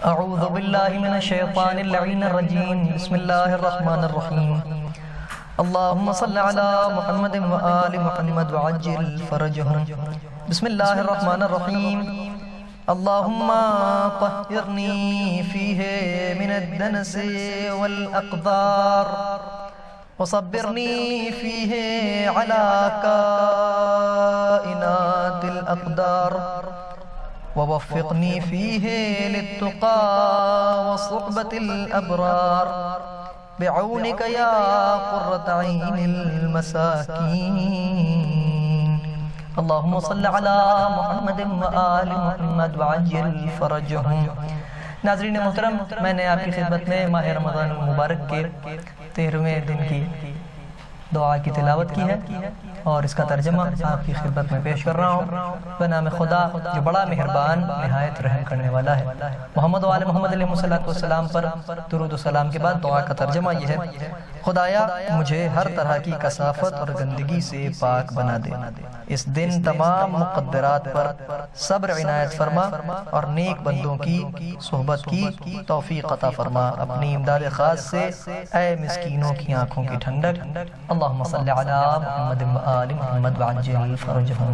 بالله من الشيطان اللعين الرجيم. بسم الله الرحمن الرحيم. اللهم صل على محمد وآل محمد وعجل فرجهم. بسم الله الرحمن الرحيم. اللهم طهرني فيه من الدنس والأقدار. وصبرني فيه على كائنات الأقدار. ووفقني فيه للتقى وصحبة الأبرار بعونك يا قرة عين المساكين اللهم صل على محمد وآل محمد وعجل فرجهم ناظرین محترم، میں نے آپ کی خدمت میں ماہ رمضان المبارک کے تیرہویں دن کی دعا کی تلاوت کی ہے اور اس کا ترجمہ آپ کی خدمت میں پیش کر رہا ہوں۔ بنام خدا جو بڑا مہربان نہایت رحم کرنے والا ہے۔ محمد و آل محمد علیہ السلام پر درود و سلام کے بعد دعا کا ترجمہ یہ ہے۔ خدایا مجھے ہر طرح کی کثافت اور گندگی سے پاک بنا دے۔ اس دن تمام مقدرات پر صبر عنایت فرما اور نیک بندوں کی صحبت کی توفیق عطا فرما۔ اپنی امداد خاص سے اے مسکینوں کی آنکھوں کی ٹھنڈک۔ اللهم صل على محمد وآل محمد وعجل فرجهم.